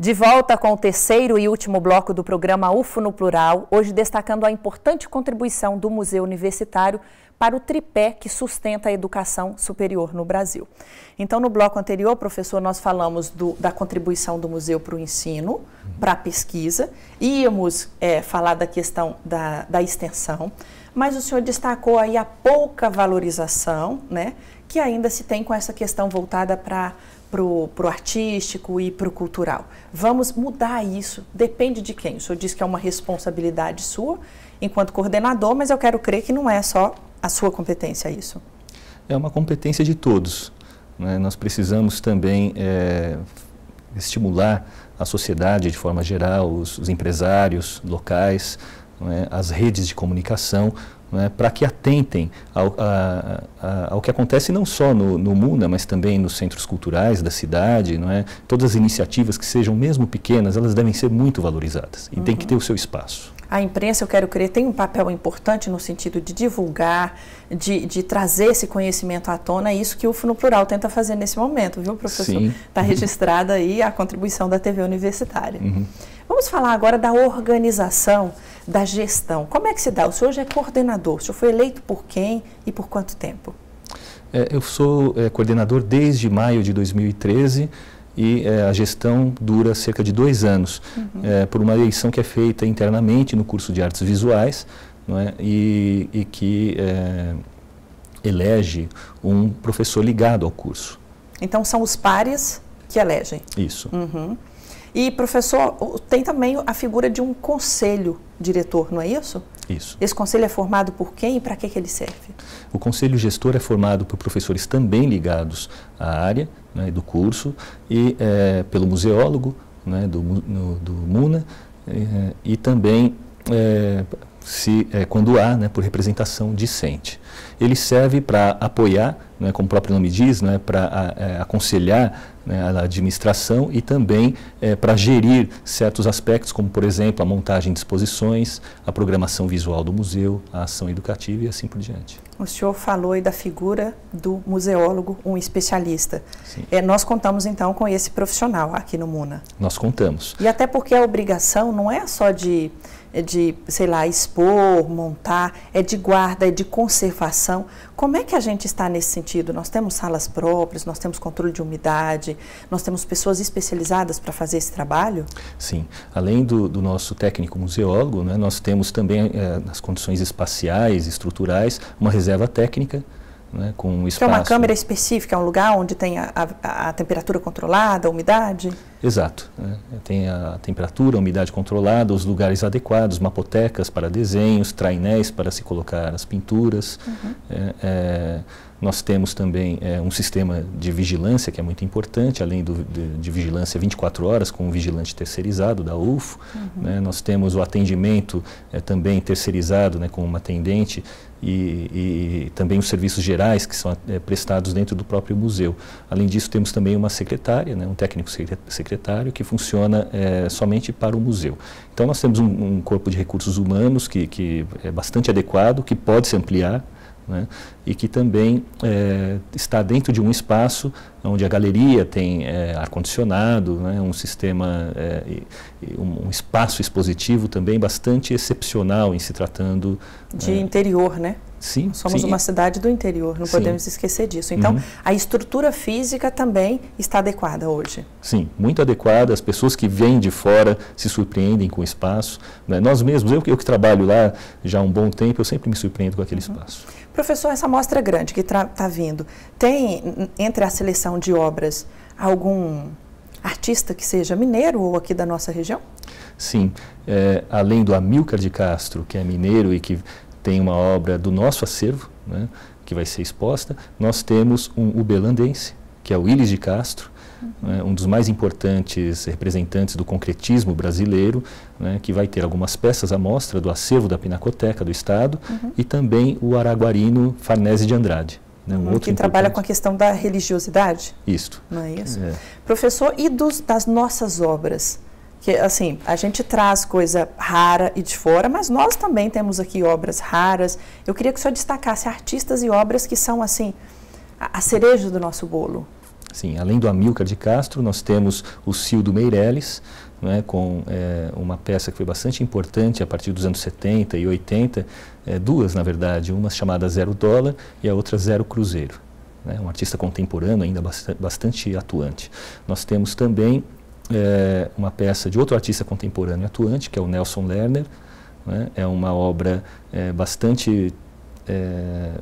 De volta com o terceiro e último bloco do programa UFO no Plural, hoje destacando a importante contribuição do Museu Universitário para o tripé que sustenta a educação superior no Brasil. Então, no bloco anterior, professor, nós falamos do, da contribuição do museu para o ensino, para a pesquisa, íamos é, falar da questão da, da extensão, mas o senhor destacou aí a pouca valorização, né, que ainda se tem com essa questão voltada para para o artístico e para o cultural. Vamos mudar isso. Depende de quem. O senhor disse que é uma responsabilidade sua enquanto coordenador, mas eu quero crer que não é só a sua competência isso. É uma competência de todos. Né? Nós precisamos também é, estimular a sociedade de forma geral, os, os empresários locais, é? as redes de comunicação, é? para que atentem ao, a, a, ao, que acontece não só no, no, MUNA, mas também nos centros culturais da cidade. Não é? Todas as iniciativas que sejam mesmo pequenas, elas devem ser muito valorizadas e uhum. tem que ter o seu espaço. A imprensa, eu quero crer, tem um papel importante no sentido de divulgar, de, de trazer esse conhecimento à tona, é isso que o FUNO Plural tenta fazer nesse momento, viu, professor? Está registrada aí a contribuição da TV Universitária. Uhum. Vamos falar agora da organização da gestão. Como é que se dá? O senhor já é coordenador, o senhor foi eleito por quem e por quanto tempo? É, eu sou é, coordenador desde maio de 2013 e é, a gestão dura cerca de dois anos, uhum. é, por uma eleição que é feita internamente no curso de artes visuais é? e, e que é, elege um professor ligado ao curso. Então são os pares que elegem? Isso. Uhum. E, professor, tem também a figura de um conselho diretor, não é isso? Isso. Esse conselho é formado por quem e para que, que ele serve? O conselho gestor é formado por professores também ligados à área né, do curso e é, pelo museólogo né, do, no, do MUNA é, e também é, se, é, quando há, né, por representação discente. Ele serve para apoiar, né, como o próprio nome diz, né, para é, aconselhar né, a administração e também é, para gerir certos aspectos, como, por exemplo, a montagem de exposições, a programação visual do museu, a ação educativa e assim por diante. O senhor falou aí da figura do museólogo, um especialista. É, nós contamos, então, com esse profissional aqui no MUNA. Nós contamos. E até porque a obrigação não é só de de, sei lá, expor, montar, é de guarda, é de conservação. Como é que a gente está nesse sentido? Nós temos salas próprias, nós temos controle de umidade, nós temos pessoas especializadas para fazer esse trabalho? Sim. Além do, do nosso técnico museólogo, né, nós temos também, é, nas condições espaciais, estruturais, uma reserva técnica né, com espaço. Que é uma câmera específica, é um lugar onde tem a, a, a temperatura controlada, a umidade? Exato. Né, tem a temperatura, a umidade controlada, os lugares adequados, mapotecas para desenhos, trainéis para se colocar as pinturas. Uhum. É, é, nós temos também é, um sistema de vigilância que é muito importante, além do, de, de, vigilância 24 horas com um vigilante terceirizado da UFO. Uhum. Né? Nós temos o atendimento é, também terceirizado né, com uma atendente e, e, também os serviços gerais que são é, prestados dentro do próprio museu. Além disso, temos também uma secretária, né, um técnico secretário que funciona é, somente para o museu. Então, nós temos um, um corpo de recursos humanos que, que é bastante adequado, que pode se ampliar né, e que também é, está dentro de um espaço onde a galeria tem é, ar-condicionado, né, um sistema, é, um, um, espaço expositivo também bastante excepcional em se tratando... De interior, né? Sim, Somos sim. uma cidade do interior, não sim. podemos esquecer disso. Então, uhum. a estrutura física também está adequada hoje. Sim, muito adequada. As pessoas que vêm de fora se surpreendem com o espaço. Né? Nós mesmos, eu, eu, que trabalho lá já há um bom tempo, eu sempre me surpreendo com aquele uhum. espaço. Professor, essa amostra grande que está vindo, tem entre a seleção de obras algum artista que seja mineiro ou aqui da nossa região? Sim, é, além do Amilcar de Castro, que é mineiro e que tem uma obra do nosso acervo, né, que vai ser exposta, nós temos um ubelandense, que é o Willis de Castro, né, um dos mais importantes representantes do concretismo brasileiro, né, que vai ter algumas peças à mostra do acervo da Pinacoteca do Estado uhum. e também o araguarino Farnese de Andrade. Né, um uhum, que trabalha com a questão da religiosidade. Isto. Não é isso? É. Professor, e dos, das nossas obras? Que, assim, a gente traz coisa rara e de fora, mas nós também temos aqui obras raras. Eu queria que o senhor destacasse artistas e obras que são, assim, a, cereja do nosso bolo. Sim, além do Amilcar de Castro, nós temos o Cildo Meirelles, né, com é, uma peça que foi bastante importante a partir dos anos 70 e 80, é, duas na verdade, uma chamada Zero Dólar e a outra Zero Cruzeiro. Né, um artista contemporâneo ainda bastante, bastante atuante. Nós temos também é, uma peça de outro artista contemporâneo atuante, que é o Nelson Lerner, né, é uma obra é, bastante é,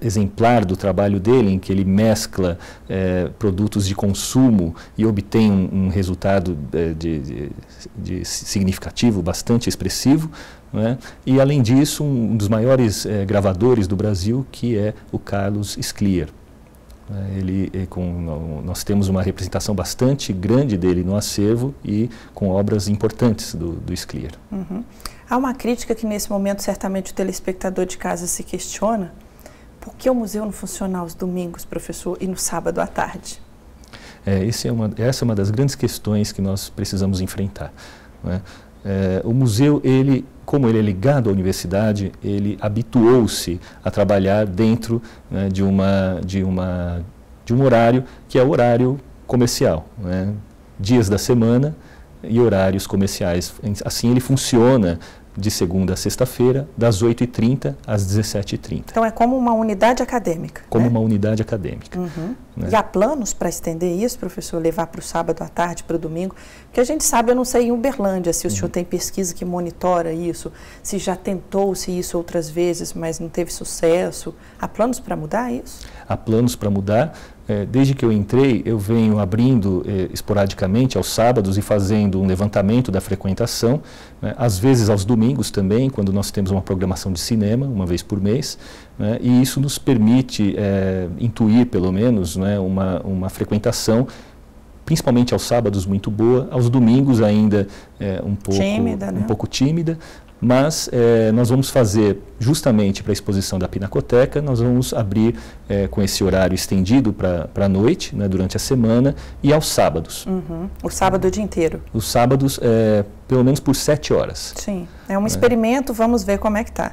exemplar do trabalho dele, em que ele mescla é, produtos de consumo e obtém um, um resultado é, de, de, de, significativo, bastante expressivo. Né? E, além disso, um, dos maiores é, gravadores do Brasil, que é o Carlos Sclier. É, ele, é, com, nós temos uma representação bastante grande dele no acervo e com obras importantes do, do Sclier. Uhum. Há uma crítica que nesse momento certamente o telespectador de casa se questiona. Por que o museu não funciona aos domingos, professor, e no sábado à tarde? É, é uma, essa é uma das grandes questões que nós precisamos enfrentar. É? É, o museu, ele, como ele é ligado à universidade, ele habituou-se a trabalhar dentro né, de, uma, de, uma, de um horário que é o horário comercial. Né? Dias da semana, e horários comerciais. Assim ele funciona de segunda a sexta-feira, das 8h30 às 17h30. Então é como uma unidade acadêmica. Como né? uma unidade acadêmica. Uhum. Né? E há planos para estender isso, professor, levar para o sábado à tarde, para o domingo? Porque a gente sabe, eu não sei em Uberlândia, se o uhum. senhor tem pesquisa que monitora isso, se já tentou-se isso outras vezes, mas não teve sucesso. Há planos para mudar isso? Há planos para mudar. É, desde que eu entrei, eu venho abrindo é, esporadicamente aos sábados e fazendo um levantamento da frequentação, né, às vezes aos domingos também, quando nós temos uma programação de cinema, uma vez por mês, né, e isso nos permite é, intuir, pelo menos, né, uma, uma frequentação principalmente aos sábados muito boa, aos domingos ainda é, um pouco tímida, né? um pouco tímida, mas é, nós vamos fazer, justamente para a exposição da Pinacoteca, nós vamos abrir é, com esse horário estendido para a noite, né, durante a semana, e aos sábados. Uhum. O sábado o dia inteiro? Os sábados, é, pelo menos por sete horas. Sim, é um experimento, vamos ver como é que está.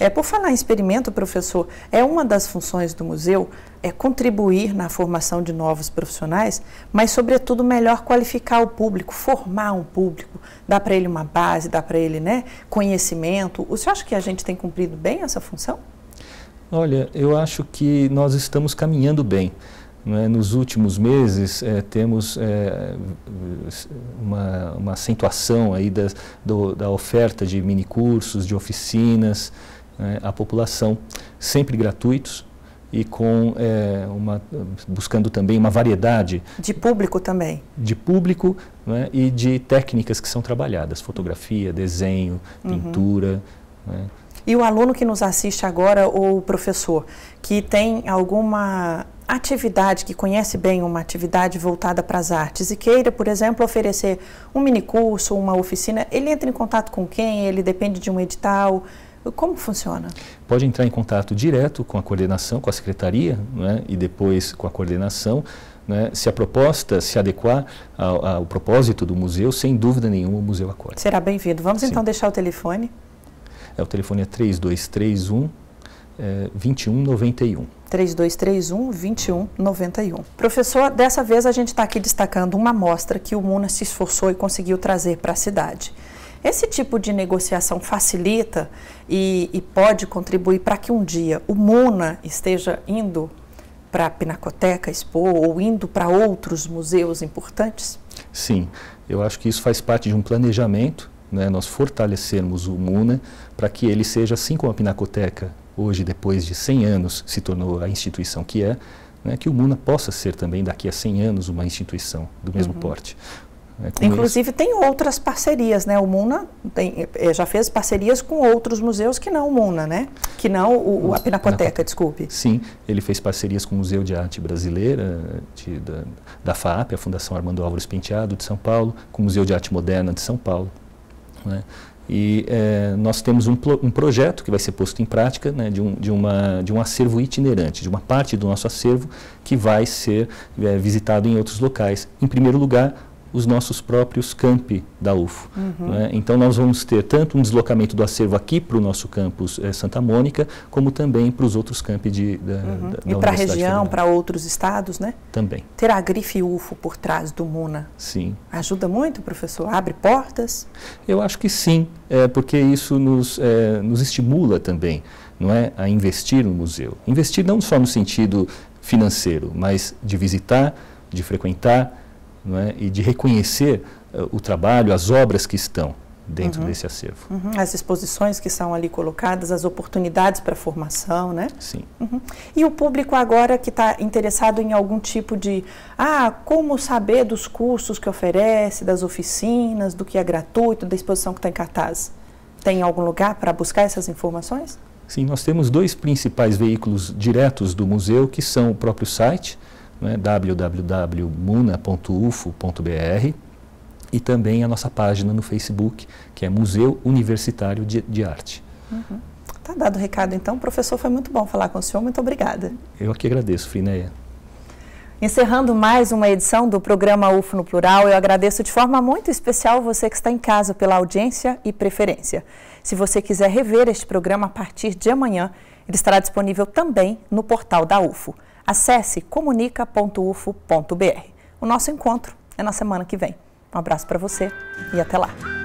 É, por falar em experimento, professor, é uma das funções do museu é contribuir na formação de novos profissionais, mas, sobretudo, melhor qualificar o público, formar um público, dar para ele uma base, dar para ele né, conhecimento. O senhor acha que a gente tem cumprido bem essa função? Olha, eu acho que nós estamos caminhando bem. É? Nos últimos meses, é, temos é, uma, uma, acentuação aí da, do, da oferta de minicursos, de oficinas né, à população, sempre gratuitos, e com é, uma, buscando também uma variedade de público também de público né, e de técnicas que são trabalhadas fotografia desenho uhum. pintura né. e o aluno que nos assiste agora ou o professor que tem alguma atividade que conhece bem uma atividade voltada para as artes e queira por exemplo oferecer um mini curso uma oficina ele entra em contato com quem ele depende de um edital como funciona? Pode entrar em contato direto com a coordenação, com a secretaria, né, e depois com a coordenação. Né, se a proposta se adequar ao, ao, propósito do museu, sem dúvida nenhuma o museu acolhe. Será bem-vindo. Vamos Sim. então deixar o telefone. É, o telefone é 3231 é, 2191. 3231 2191. Professor, dessa vez a gente está aqui destacando uma amostra que o MUNA se esforçou e conseguiu trazer para a cidade. Esse tipo de negociação facilita e, e pode contribuir para que um dia o MUNA esteja indo para a Pinacoteca Expo ou indo para outros museus importantes? Sim, eu acho que isso faz parte de um planejamento, né, nós fortalecermos o MUNA para que ele seja, assim como a Pinacoteca, hoje, depois de 100 anos, se tornou a instituição que é, né, que o MUNA possa ser também, daqui a 100 anos, uma instituição do mesmo uhum. porte. É Inclusive tem outras parcerias, né? O MUNA tem, eh, já fez parcerias com outros museus que não o MUNA, né? Que não o, a Pinacoteca, desculpe. Sim, ele fez parcerias com o Museu de Arte Brasileira, de, da, da FAAP, a Fundação Armando Álvares Penteado de São Paulo, com o Museu de Arte Moderna de São Paulo. Né? E é, nós temos um, um, projeto que vai ser posto em prática né, de, um, de, uma, de um acervo itinerante, de uma parte do nosso acervo que vai ser é, visitado em outros locais. Em primeiro lugar, os nossos próprios campi da UFO. Uhum. Né? Então nós vamos ter tanto um deslocamento do acervo aqui para o nosso campus eh, Santa Mônica, como também para os outros campi de, da, uhum. da, da E para a região, para outros estados, né? Também. Ter a grife UFO por trás do MUNA. Sim. Ajuda muito, professor? Abre portas? Eu acho que sim, é, porque isso nos, é, nos estimula também não é, a investir no museu. Investir não só no sentido financeiro, mas de visitar, de frequentar, não é? e de reconhecer uh, o trabalho, as obras que estão dentro uhum. desse acervo. Uhum. As exposições que são ali colocadas, as oportunidades para formação, né? Sim. Uhum. E o público agora que está interessado em algum tipo de, ah, como saber dos cursos que oferece, das oficinas, do que é gratuito, da exposição que está em cartaz? Tem algum lugar para buscar essas informações? Sim, nós temos dois principais veículos diretos do museu, que são o próprio site, né, www.muna.ufo.br e também a nossa página no Facebook, que é Museu Universitário de, de Arte. Uhum. Tá dado o recado então, professor, foi muito bom falar com o senhor, muito obrigada. Eu aqui agradeço, Frineia. Encerrando mais uma edição do programa UFO no Plural, eu agradeço de forma muito especial você que está em casa pela audiência e preferência. Se você quiser rever este programa a partir de amanhã, ele estará disponível também no portal da UFO. Acesse comunica.ufo.br. O nosso encontro é na semana que vem. Um abraço para você e até lá.